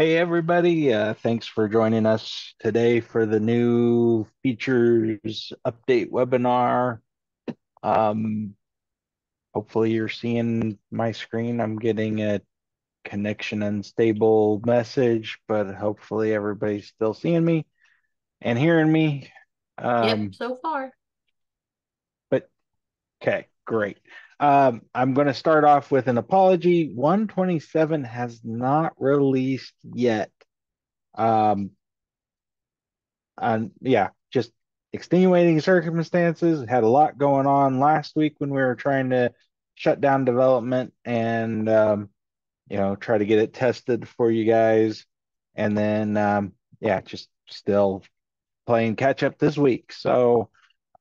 Hey, everybody. Uh, thanks for joining us today for the new features update webinar. Um, hopefully, you're seeing my screen. I'm getting a connection unstable message, but hopefully, everybody's still seeing me and hearing me. Yep, Um, so far. but okay, great. Um, I'm going to start off with an apology. 127 has not released yet. Um, and yeah, just extenuating circumstances. Had a lot going on last week when we were trying to shut down development and um, you know try to get it tested for you guys, and then um, yeah, just still playing catch up this week. So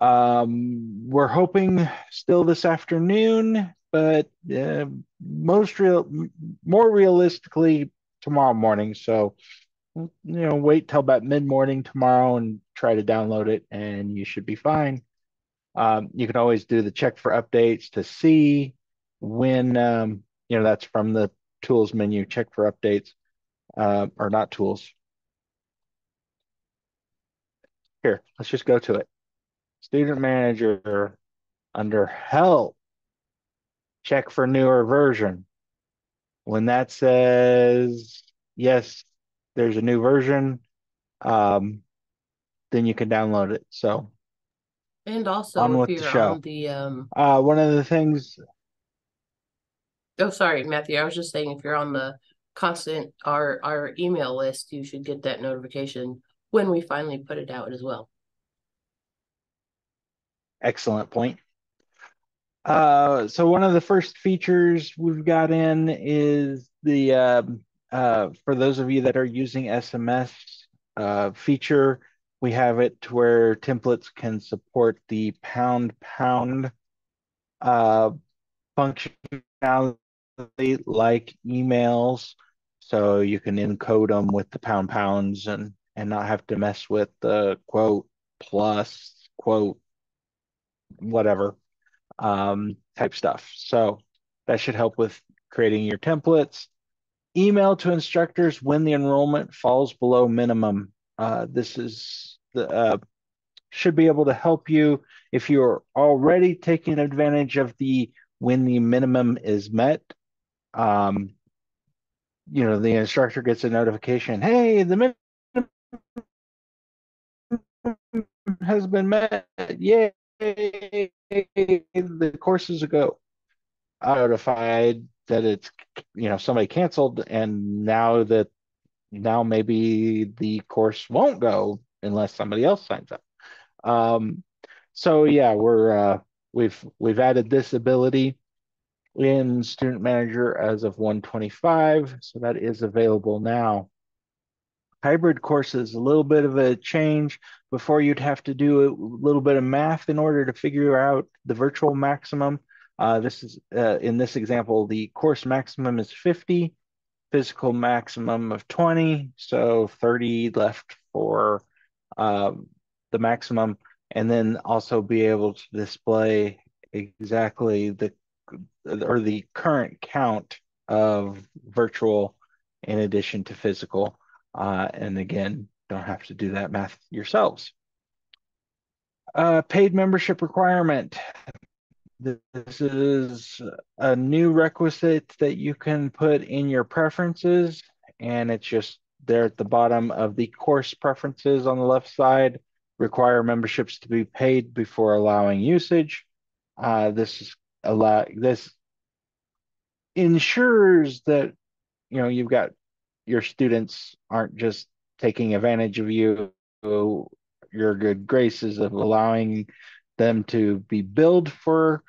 um, we're hoping still this afternoon, but uh, most real, more realistically tomorrow morning. So you know, wait till about mid morning tomorrow and try to download it, and you should be fine. Um, you can always do the check for updates to see when, um, you know, that's from the tools menu, check for updates, uh, or not tools. Here, let's just go to it. Student manager under help, check for newer version. When that says, yes, there's a new version, um, then you can download it. So And also, on if with the you're on show. the um, Uh, one of the things oh, sorry, Matthew, I was just saying if you're on the constant our our email list, you should get that notification when we finally put it out as well. Excellent point. Uh, so one of the first features we've got in is the um, uh, for those of you that are using SMS uh, feature, we have it to where templates can support the pound pound uh, functionality like emails. So you can encode them with the pound pounds and and not have to mess with the quote plus quote whatever um, type stuff. So that should help with creating your templates. Email to instructors when the enrollment falls below minimum. Uh, this is the uh, should be able to help you if you're already taking advantage of the when the minimum is met. Um, you know, the instructor gets a notification, hey, the minimum has been met. Yay, the courses is a go. I'm notified that it's, you know, somebody canceled, and now that now maybe the course won't go unless somebody else signs up. Um, so yeah, we're uh, we've we've added this ability in Student Manager as of 125, so that is available now. Hybrid courses, a little bit of a change. Before you'd have to do a little bit of math in order to figure out the virtual maximum. Uh, this is uh, in this example, the course maximum is 50, physical maximum of 20, so 30 left for um, the maximum, and then also be able to display exactly the or the current count of virtual in addition to physical. Uh, and again, don't have to do that math yourselves. Uh, paid membership requirement. This is a new requisite that you can put in your preferences, and it's just there at the bottom of the course preferences on the left side. Require memberships to be paid before allowing usage. Uh, this is allow this ensures that you know you've got your students aren't just taking advantage of you your good graces of allowing them to be billed for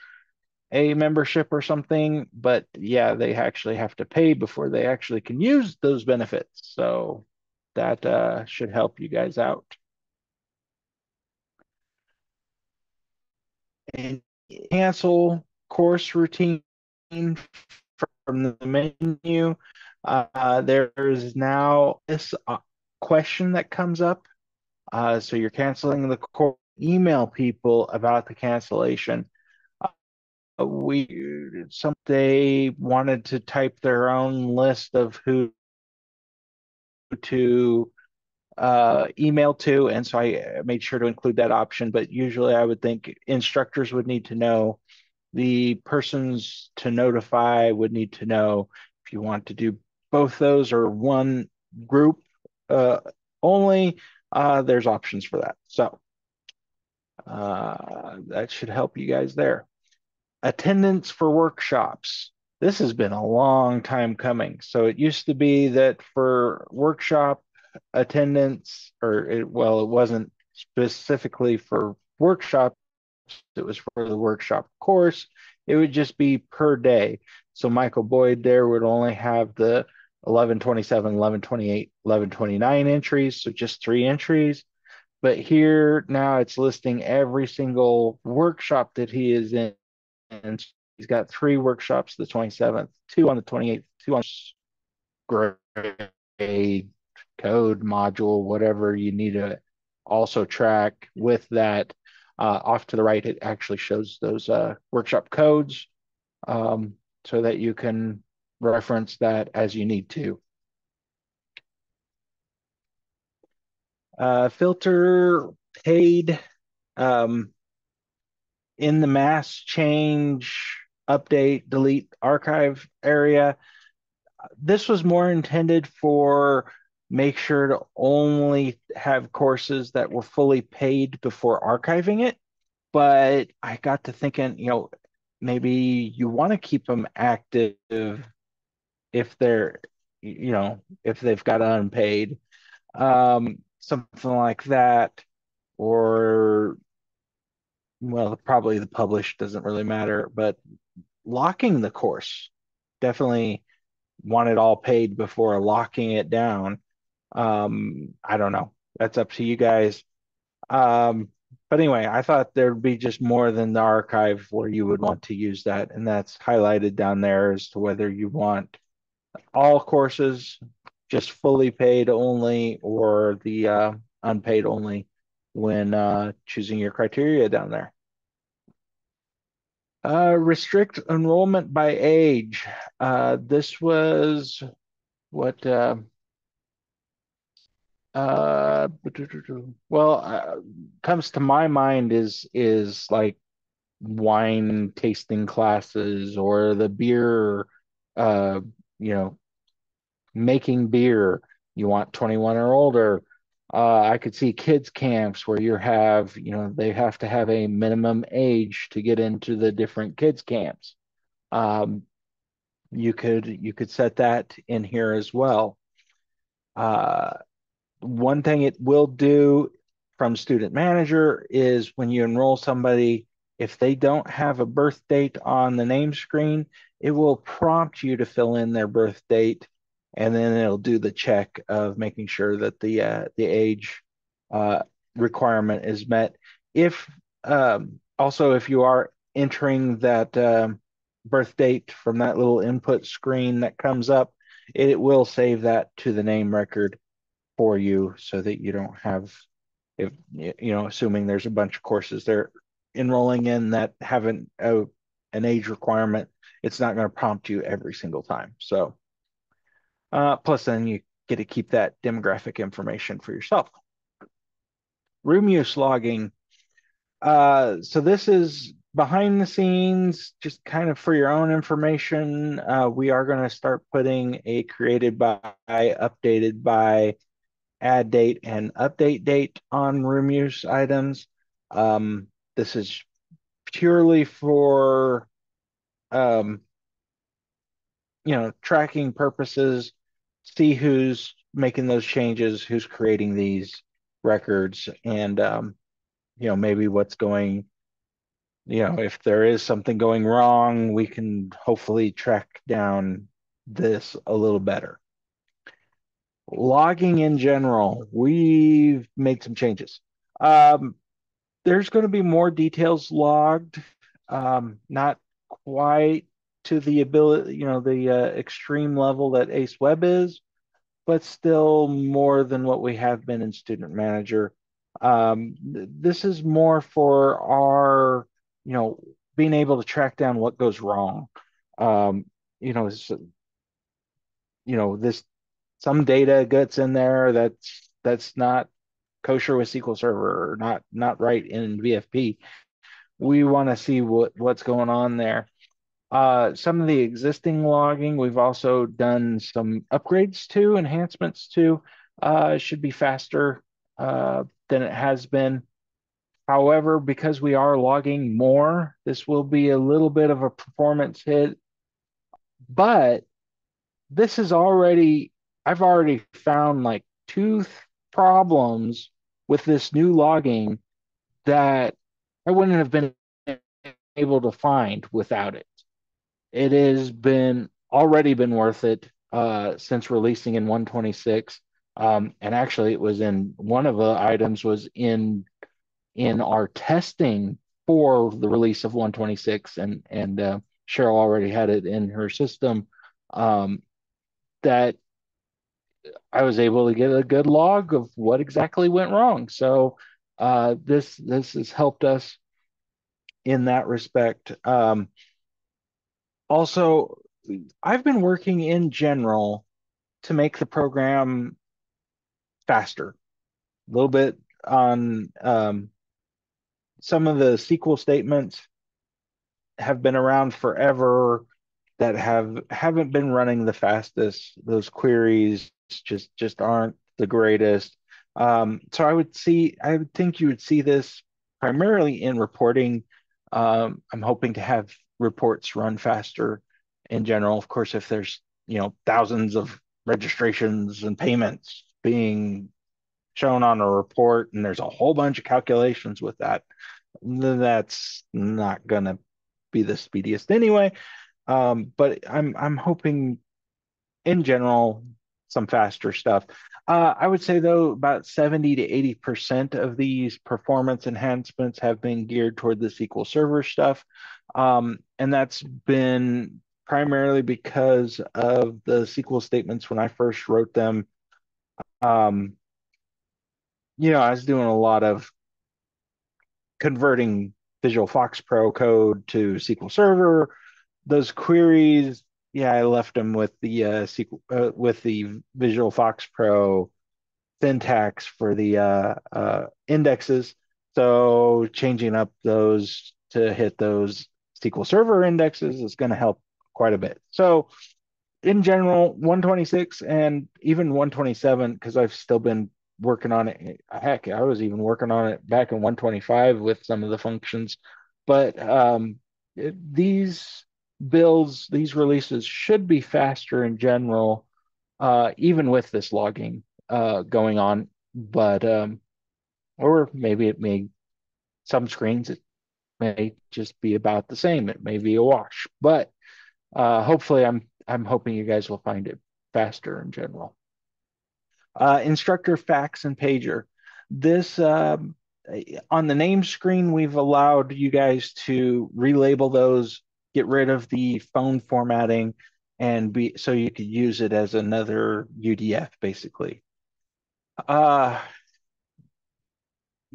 a membership or something but yeah they actually have to pay before they actually can use those benefits. So that uh, should help you guys out. And cancel course routine from the menu, uh, there's now this uh, question that comes up. Uh, so you're canceling the core, email people about the cancellation. Uh, we some they wanted to type their own list of who to uh, email to, and so I made sure to include that option. But usually, I would think instructors would need to know, the persons to notify would need to know if you want to do both those or one group uh, only. Uh, there's options for that. So uh, that should help you guys there. Attendance for workshops. This has been a long time coming. So it used to be that for workshop attendance, or it, well, it wasn't specifically for workshops, it was for the workshop course. It would just be per day. So Michael Boyd there would only have the 1127, 1128, 1129 entries, so just three entries. But here now it's listing every single workshop that he is in. And he's got three workshops the 27th, two on the 28th, two on grade, code module, whatever you need to also track with that. Uh, off to the right, it actually shows those uh, workshop codes um, so that you can reference that as you need to. Uh, filter paid um, in the mass change, update, delete, archive area. This was more intended for make sure to only have courses that were fully paid before archiving it. But I got to thinking, you know, maybe you want to keep them active if they're, you know, if they've got unpaid, um, something like that, or well, probably the published doesn't really matter, but locking the course definitely want it all paid before locking it down. Um, I don't know. That's up to you guys. Um, but anyway, I thought there'd be just more than the archive where you would want to use that, and that's highlighted down there as to whether you want all courses just fully paid only or the uh, unpaid only when uh, choosing your criteria down there. Uh, restrict enrollment by age. Uh, this was what uh, uh, well comes to my mind is is like wine tasting classes or the beer uh you know making beer you want 21 or older uh, I could see kids camps where you have, you know, they have to have a minimum age to get into the different kids camps. Um, you could you could set that in here as well. Uh, one thing it will do from student manager is when you enroll somebody, if they don't have a birth date on the name screen, it will prompt you to fill in their birth date and then it'll do the check of making sure that the uh, the age uh, requirement is met. If um, also if you are entering that um, birth date from that little input screen that comes up, it, it will save that to the name record for you so that you don't have if you know assuming there's a bunch of courses they're enrolling in that haven't a, an age requirement it's not going to prompt you every single time so uh, plus, then you get to keep that demographic information for yourself. Room use logging. Uh, so this is behind the scenes, just kind of for your own information. Uh, we are going to start putting a created by, updated by, add date and update date on room use items. Um, this is purely for, um, you know, tracking purposes see who's making those changes, who's creating these records, and um, you know maybe what's going. You know, if there is something going wrong, we can hopefully track down this a little better. Logging in general, we've made some changes. Um, there's going to be more details logged, um, not quite to the ability, you know, the uh, extreme level that Ace Web is, but still more than what we have been in Student Manager. Um, this is more for our, you know, being able to track down what goes wrong. Um, you know, you know, this some data gets in there that's that's not kosher with SQL Server or not not right in VFP. We want to see what what's going on there. Uh, some of the existing logging, we've also done some upgrades to, enhancements to. Uh, should be faster uh, than it has been. However, because we are logging more, this will be a little bit of a performance hit. But this is already, I've already found like two problems with this new logging that I wouldn't have been able to find without it. It has been already been worth it uh, since releasing in 126. Um, and actually, it was in one of the items was in in our testing for the release of 126, and and uh, Cheryl already had it in her system. Um, that I was able to get a good log of what exactly went wrong. So uh, this this has helped us in that respect. Um, also, I've been working in general to make the program faster, a little bit on um, some of the SQL statements have been around forever that have haven't been running the fastest. Those queries just just aren't the greatest. Um, so I would see, I would think you would see this primarily in reporting. Um, I'm hoping to have reports run faster in general. Of course, if there's you know thousands of registrations and payments being shown on a report and there's a whole bunch of calculations with that, then that's not gonna be the speediest anyway. Um, but I'm I'm hoping in general some faster stuff. Uh, I would say though about 70 to 80 percent of these performance enhancements have been geared toward the SQL Server stuff, um, and that's been primarily because of the SQL statements when I first wrote them. Um, you know, I was doing a lot of converting Visual Fox Pro code to SQL Server. Those queries, yeah, I left them with the uh, SQL uh, with the Visual Fox Pro syntax for the uh, uh, indexes. So changing up those to hit those SQL Server indexes is going to help quite a bit. So in general, 126 and even 127, because I've still been working on it. Heck, I was even working on it back in 125 with some of the functions. But um, these builds, these releases should be faster in general, uh, even with this logging uh, going on. But um, or maybe it may some screens it may just be about the same. It may be a wash, but uh, hopefully, I'm I'm hoping you guys will find it faster in general. Uh, instructor fax and pager. This um, on the name screen, we've allowed you guys to relabel those, get rid of the phone formatting, and be so you could use it as another UDF basically. Uh,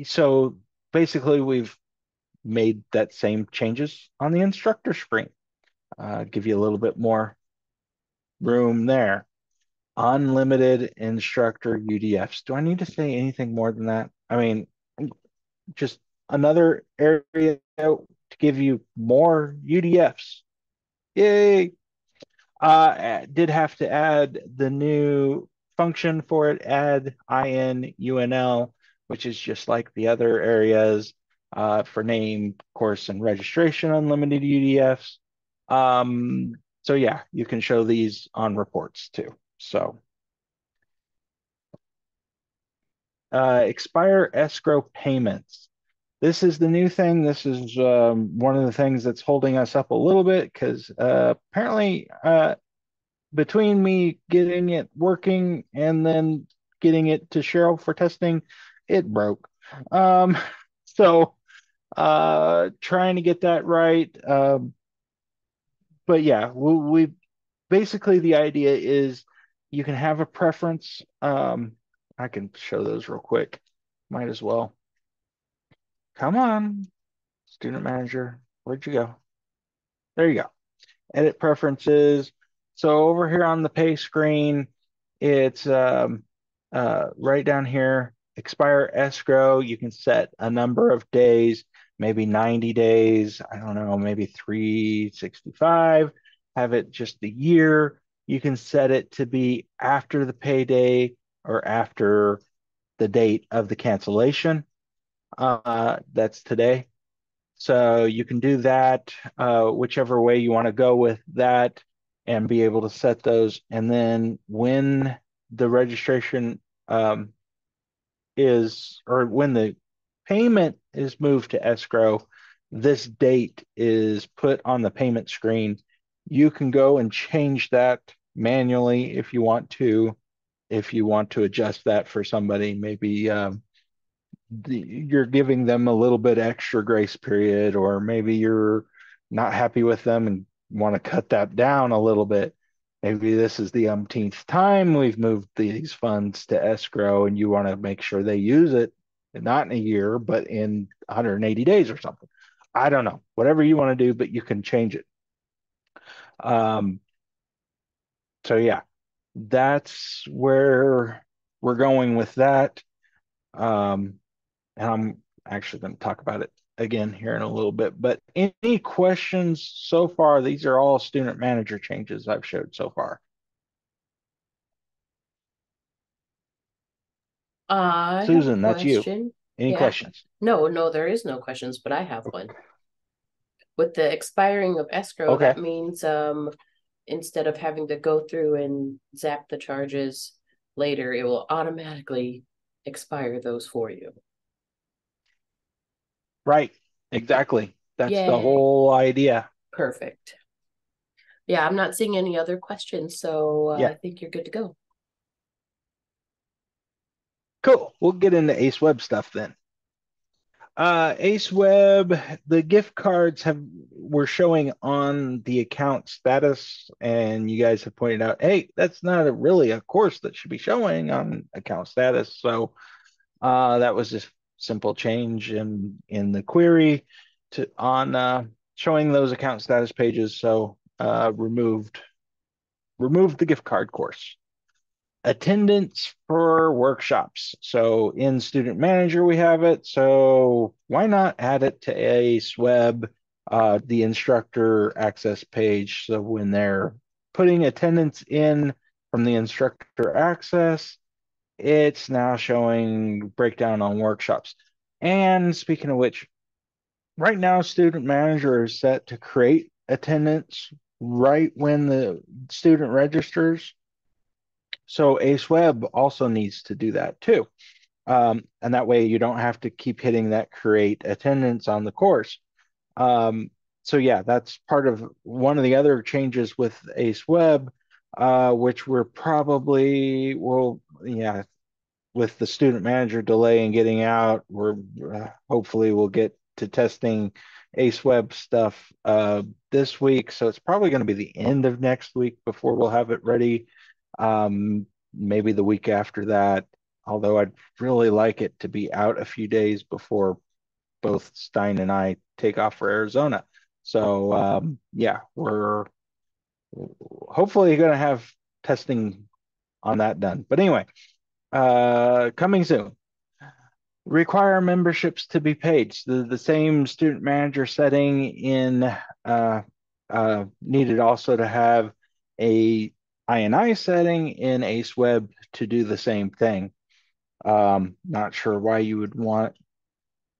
so basically, we've made that same changes on the instructor screen. Uh, give you a little bit more room there unlimited instructor UDFs. Do I need to say anything more than that? I mean, just another area to give you more UDFs. Yay! Uh, did have to add the new function for it, add INUNL, which is just like the other areas uh, for name, course, and registration unlimited UDFs. Um, so yeah, you can show these on reports too. So uh, expire escrow payments. This is the new thing. This is um, one of the things that's holding us up a little bit because uh, apparently uh, between me getting it working and then getting it to Cheryl for testing, it broke. Um, so uh, trying to get that right. Um, but yeah, we, we basically the idea is you can have a preference. Um, I can show those real quick. Might as well. Come on, student manager. Where'd you go? There you go. Edit preferences. So over here on the pay screen, it's um, uh, right down here, expire escrow. You can set a number of days, maybe 90 days. I don't know, maybe 365. Have it just the year. You can set it to be after the payday or after the date of the cancellation. Uh, that's today. So you can do that, uh, whichever way you want to go with that and be able to set those. And then when the registration um, is, or when the payment is moved to escrow, this date is put on the payment screen. You can go and change that manually if you want to, if you want to adjust that for somebody, maybe um, you're giving them a little bit extra grace period, or maybe you're not happy with them and want to cut that down a little bit. Maybe this is the umpteenth time we've moved these funds to escrow, and you want to make sure they use it not in a year, but in 180 days or something. I don't know, whatever you want to do, but you can change it. Um, so yeah, that's where we're going with that. Um, and I'm actually going to talk about it again here in a little bit. But any questions so far? These are all student manager changes I've showed so far. Uh, Susan, that's you. Any yeah. questions? No, no, there is no questions, but I have one. With the expiring of escrow, okay. that means um instead of having to go through and zap the charges later, it will automatically expire those for you. Right. Exactly. That's Yay. the whole idea. Perfect. Yeah, I'm not seeing any other questions, so uh, yeah. I think you're good to go. Cool. We'll get into Ace Web stuff then. Uh, Ace Web, the gift cards have were showing on the account status, and you guys have pointed out, hey, that's not a, really a course that should be showing on account status. So uh, that was just simple change in in the query to on uh, showing those account status pages. So uh, removed removed the gift card course. Attendance for workshops. So in Student Manager we have it. So why not add it to Ace Web, uh, the instructor access page? So when they're putting attendance in from the instructor access, it's now showing breakdown on workshops. And speaking of which, right now, student manager is set to create attendance right when the student registers. So Ace Web also needs to do that too. Um, and that way you don't have to keep hitting that create attendance on the course. Um, so yeah, that's part of one of the other changes with Ace Web uh, which we're probably will yeah with the student manager delay in getting out we're uh, hopefully we'll get to testing ace web stuff uh, this week. So it's probably going to be the end of next week before we'll have it ready. Um, maybe the week after that although i'd really like it to be out a few days before both stein and i take off for arizona. So um, yeah we're hopefully you're going to have testing on that done. But anyway, uh, coming soon. Require memberships to be paid. So the, the same student manager setting in uh, uh, needed also to have a INI setting in Ace Web to do the same thing. Um, not sure why you would want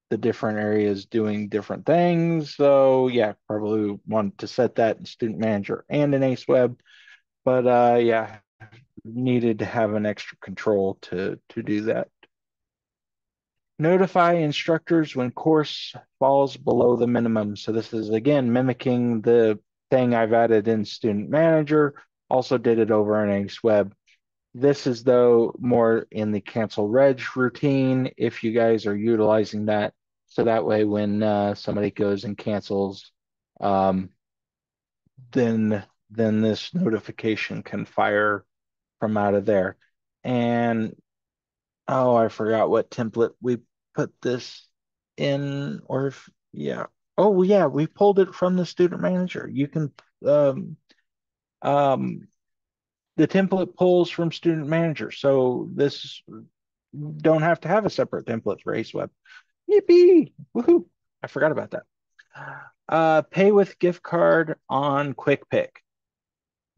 the different areas doing different things. So yeah, probably want to set that in Student Manager and in Ace Web. But uh, yeah, needed to have an extra control to to do that. Notify instructors when course falls below the minimum. So this is again mimicking the thing I've added in Student Manager. Also did it over in Ace Web. This is though more in the cancel reg routine if you guys are utilizing that. So that way when uh, somebody goes and cancels, um, then then this notification can fire from out of there. And oh, I forgot what template we put this in or if yeah. Oh yeah, we pulled it from the student manager. You can um um the template pulls from student manager. So this don't have to have a separate template for AceWeb. Yippee! Woohoo! I forgot about that. Uh, pay with gift card on Quick Pick.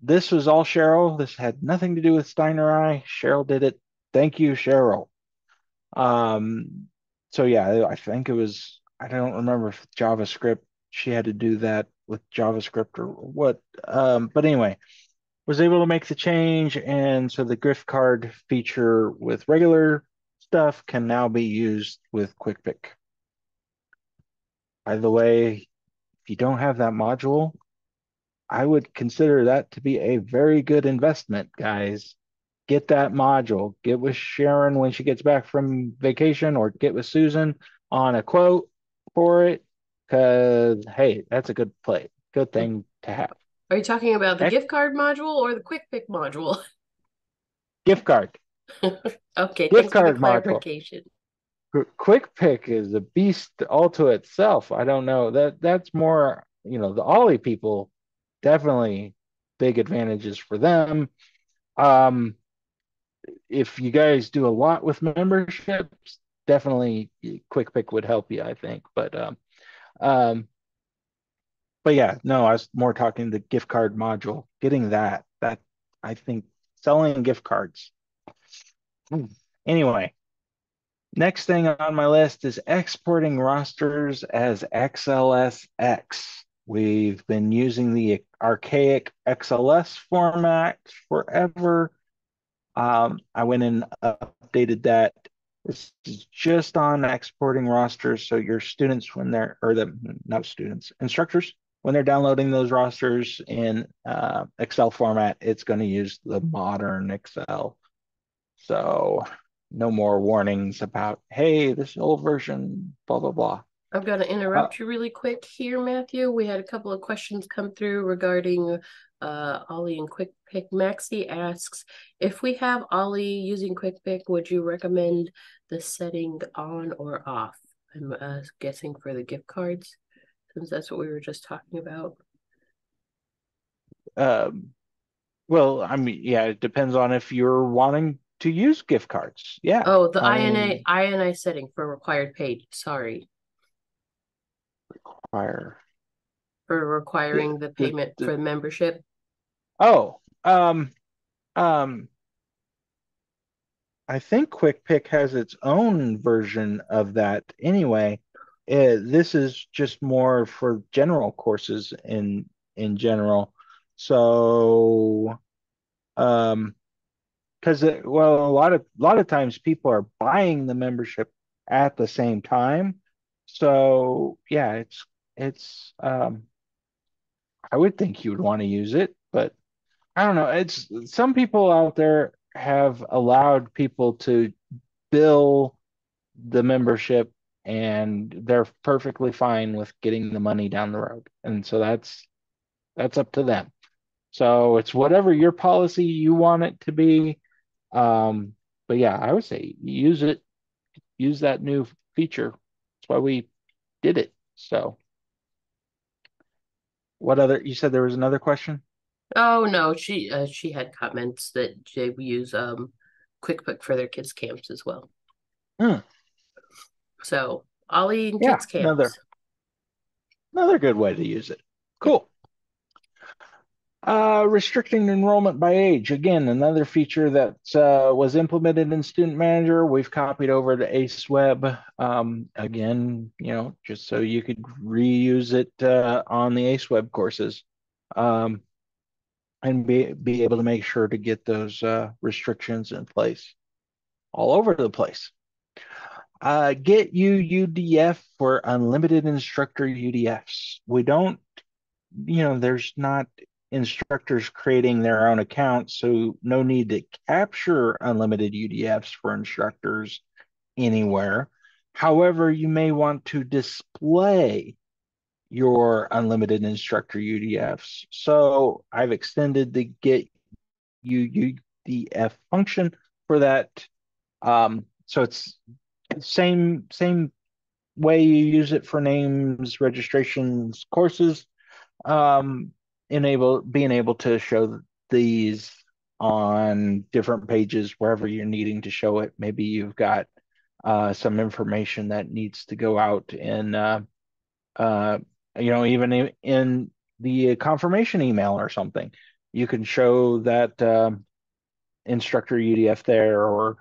This was all Cheryl. This had nothing to do with Steiner I. Cheryl did it. Thank you, Cheryl. Um, so yeah, I think it was. I don't remember if JavaScript she had to do that with JavaScript or what. Um, but anyway, was able to make the change, and so the gift card feature with regular stuff can now be used with Quick Pick. By the way, if you don't have that module, I would consider that to be a very good investment, guys. Get that module. Get with Sharon when she gets back from vacation, or get with Susan on a quote for it. Because hey, that's a good play, good thing to have. Are you talking about the gift card module or the quick pick module? Gift card. okay, gift card clarification. Module. Quick pick is a beast all to itself. I don't know that that's more you know the OLLI people definitely big advantages for them. Um, if you guys do a lot with memberships, definitely Quick Pick would help you, I think. But um, um, but yeah, no, I was more talking the gift card module. Getting that, that I think selling gift cards. Anyway, next thing on my list is exporting rosters as XLSX. We've been using the archaic XLS format forever. Um, I went and updated that. This is just on exporting rosters. So your students, when they're, or the, not students, instructors, when they're downloading those rosters in uh, Excel format, it's going to use the modern Excel. So no more warnings about, hey, this old version, blah, blah, blah. I'm going to interrupt uh, you really quick here, Matthew. We had a couple of questions come through regarding uh, OLLI and Quick Pick. Maxi asks, if we have OLLI using Quick Pick, would you recommend the setting on or off? I'm uh, guessing for the gift cards, since that's what we were just talking about. Um, well, I mean, yeah, it depends on if you're wanting to use gift cards. Yeah. Oh, the um, INI INI setting for required paid. Sorry require for requiring the, the payment the, the, for membership? Oh, um, um, I think Quick Pick has its own version of that anyway. Eh, this is just more for general courses in in general. So, um, because well, a lot of a lot of times people are buying the membership at the same time. So yeah, it's it's um I would think you would want to use it, but I don't know. It's some people out there have allowed people to bill the membership and they're perfectly fine with getting the money down the road. And so that's that's up to them. So it's whatever your policy you want it to be. Um, but yeah, I would say use it, use that new feature. That's why we did it. So what other? You said there was another question. Oh no, she uh, she had comments that they use um Quick Pick for their kids camps as well. Hmm. So OLLI and yeah, kids camps. Another another good way to use it. Cool. Uh, restricting enrollment by age. Again, another feature that uh, was implemented in Student Manager. We've copied over to AceWeb. Um, again, you know, just so you could reuse it uh, on the Ace Web courses um, and be, be able to make sure to get those uh, restrictions in place all over the place. Uh, get you UDF for unlimited instructor UDFs. We don't, you know, there's not instructors creating their own accounts, so no need to capture unlimited UDFs for instructors anywhere. However, you may want to display your unlimited instructor UDFs. So I've extended the get you UDF function for that. Um, so it's same same way you use it for names, registrations, courses. Um, enable being able to show these on different pages wherever you're needing to show it. Maybe you've got uh, some information that needs to go out in, uh, uh, you know, even in, in, the confirmation email or something. You can show that um, instructor UDF there or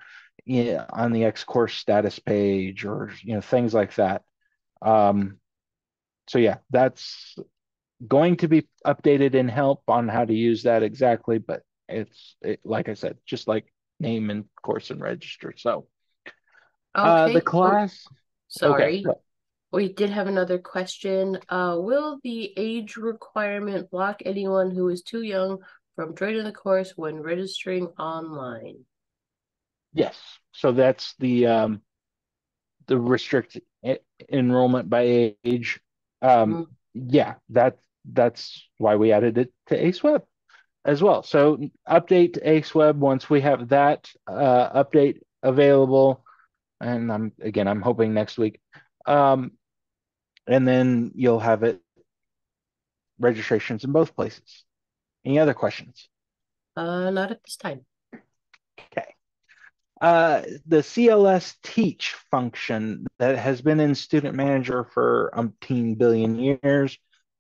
you know, on the X course status page or, you know, things like that. Um, so yeah, that's going to be updated in help on how to use that exactly, but it's it, like I said, just like name and course and register. So uh, okay. uh, the class. Sorry. Okay. We did have another question. Uh, will the age requirement block anyone who is too young from joining the course when registering online? Yes. So that's the um, the restrict enrollment by age. Um, mm-hmm. Yeah, that that's why we added it to AceWeb as well. So update AceWeb once we have that uh, update available, and I'm again I'm hoping next week, um, and then you'll have it registrations in both places. Any other questions? Uh, not at this time. Uh, the CLS teach function that has been in Student Manager for umpteen billion years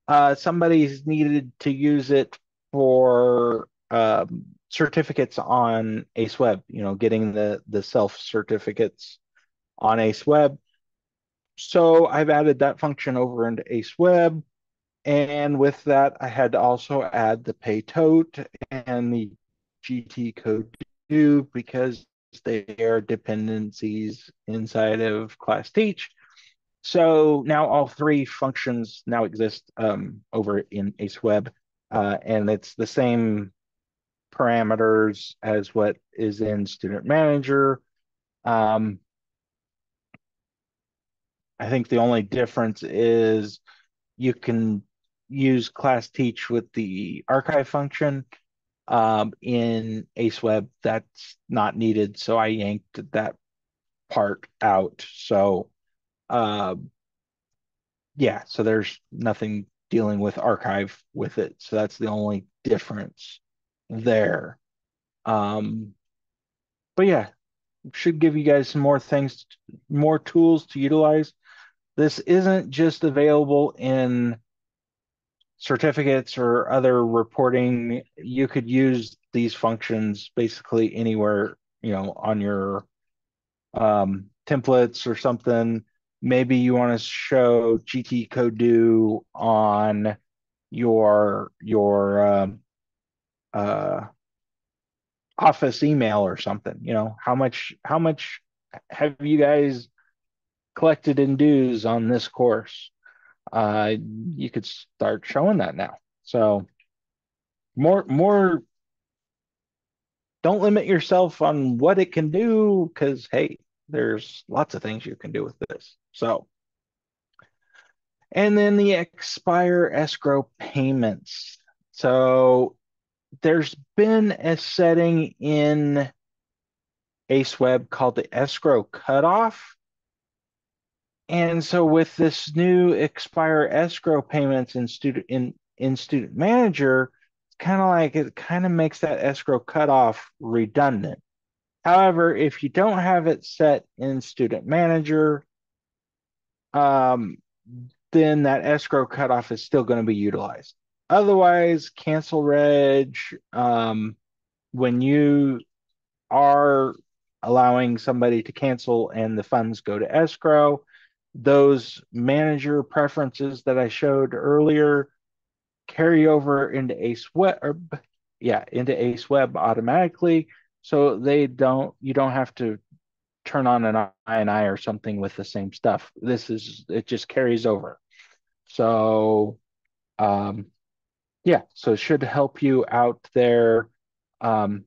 uh, somebody's needed to use it for um, certificates on AceWeb, you know, getting the, the self certificates on AceWeb. So I've added that function over into AceWeb. And with that, I had to also add the paytote and the GT code do because they are dependencies inside of class teach. So now all three functions now exist um, over in AceWeb, uh, and it's the same parameters as what is in Student Manager. Um, I think the only difference is you can use class teach with the archive function. Um, in AceWeb, that's not needed, so I yanked that part out. So uh, yeah, so there's nothing dealing with archive with it. So that's the only difference there. Um, but yeah, should give you guys some more things, more tools to utilize. This isn't just available in certificates or other reporting. You could use these functions basically anywhere, you know, on your um, templates or something maybe you want to show GT code do on your your um, uh, office email or something. You know how much how much have you guys collected in dues on this course? Uh, you could start showing that now. So more more don't limit yourself on what it can do because hey there's lots of things you can do with this. So, and then the expire escrow payments. So there's been a setting in AceWeb called the escrow cutoff. And so with this new expire escrow payments in student in, in student manager, it's kind of like it kind of makes that escrow cutoff redundant. However, if you don't have it set in Student Manager, um, then that escrow cutoff is still going to be utilized. Otherwise, cancel reg, um, when you are allowing somebody to cancel and the funds go to escrow, those manager preferences that I showed earlier carry over into Ace Web, yeah, into Ace Web automatically so they don't you don't have to turn on an INI or something with the same stuff. This is it just carries over. So um yeah, so it should help you out there. Um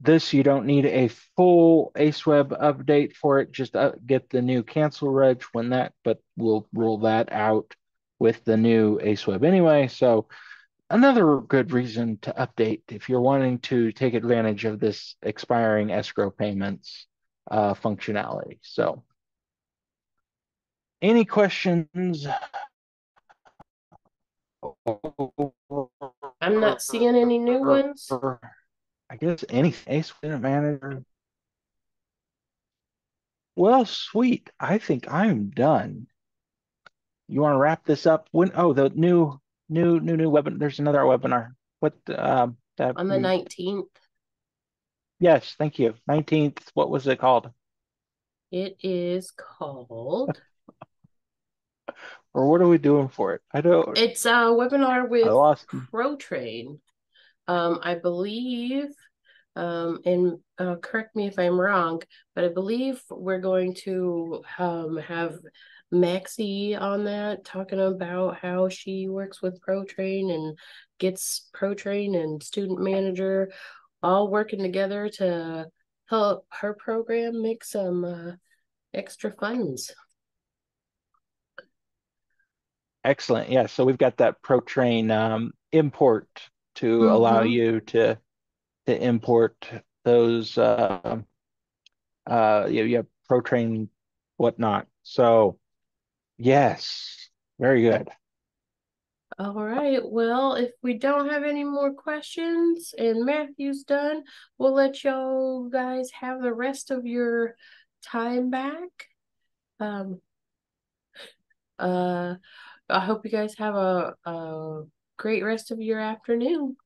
this you don't need a full AceWeb update for it. Just uh, get the new cancel reg when that, but we'll roll that out with the new AceWeb anyway. So another good reason to update if you're wanting to take advantage of this expiring escrow payments uh, functionality. So any questions? I'm not seeing any new ones. I guess any anything. Student manager. Well, sweet. I think I'm done. You want to wrap this up? When? Oh, the new, new, new, new webinar. There's another webinar. What? Um, that on the nineteenth. Yes, thank you. Nineteenth. What was it called? It is called. or what are we doing for it? I don't. It's a webinar with ProTrain. Um, I believe, um, and uh, correct me if I'm wrong, but I believe we're going to um, have Maxie on that, talking about how she works with ProTrain and gets ProTrain and Student Manager all working together to help her program make some uh, extra funds. Excellent. Yeah. So we've got that ProTrain um, import to mm-hmm. allow you to to import those uh, uh, you, you have ProTrain whatnot. So yes, very good. All right. Well, if we don't have any more questions and Matthew's done, we'll let y'all guys have the rest of your time back. Um uh I hope you guys have a, a great rest of your afternoon.